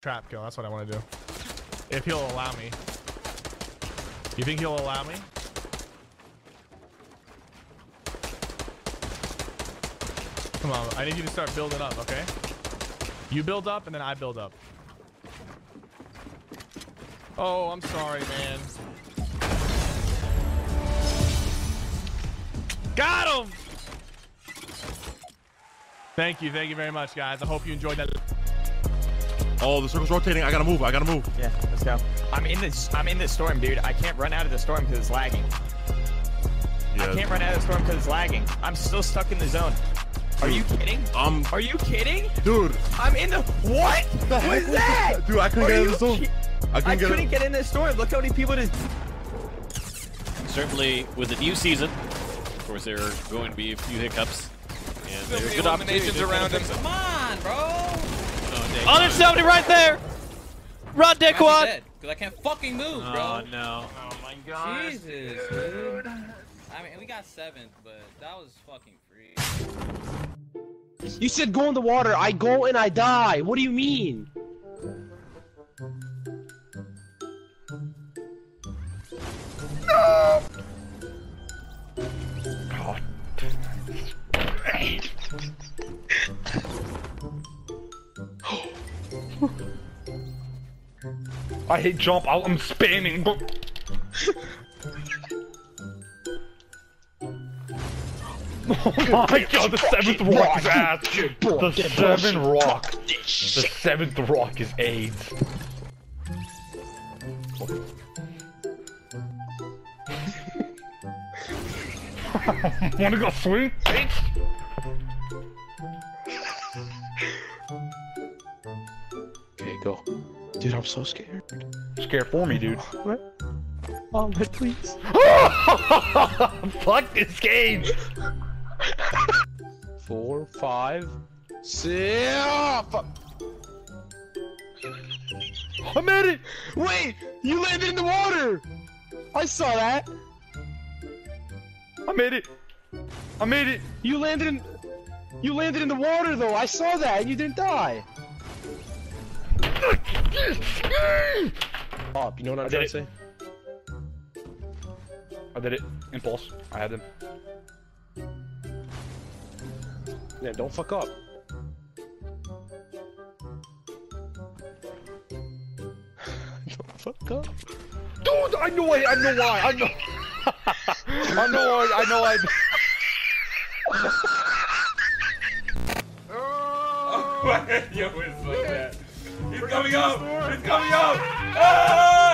trap kill. That's what I want to do. If he'll allow me. You think he'll allow me? Come on, I need you to start building up, okay? You build up and then I build up. Oh, I'm sorry, man. Got him! Thank you, thank you very much, guys. I hope you enjoyed that. Oh, the circle's rotating. I gotta move. I gotta move. Yeah, let's go. I'm in this. I'm in this storm, dude. I can't run out of the storm because it's lagging. Yeah. I can't run out of the storm because it's lagging. I'm still stuck in the zone. Are you kidding? Um, Are you kidding? dude. I'm in the what? What heck was that? that? Dude, I couldn't Are get out of the zone. I I couldn't get couldn't get in this storm. Look how many people just. Certainly, with the new season, of course, there are going to be a few hiccups. And There'll there's be good opportunities eliminations around him. Come on, bro. Oh, dang. Oh, there's somebody right there. Run, dickwad. Because I can't fucking move, Oh, bro. no. Oh my god. Jesus, dude. I mean, we got seventh, but that was fucking free. You said go in the water. I go and I die. What do you mean? I hate jump. I- I'm spamming. Oh my god, the seventh rock is ass. The seventh rock. The seventh rock is AIDS. Wanna go swing? Okay, go. Dude, I'm so scared. Scared for me, dude. What? Oh, but please. Fuck this game. Four, five, six. I made it. Wait, you landed in the water. I saw that. I made it. I made it. You landed in. You landed in the water though. I saw that, and you didn't die. Up. You know what I'm I trying to say? I did it. Impulse. I had them. Yeah, don't fuck up. don't fuck up. Dude, I know I, I know why. I know. I know I, I know I. Yo, it's like that. He's coming up. He's coming up. Ah!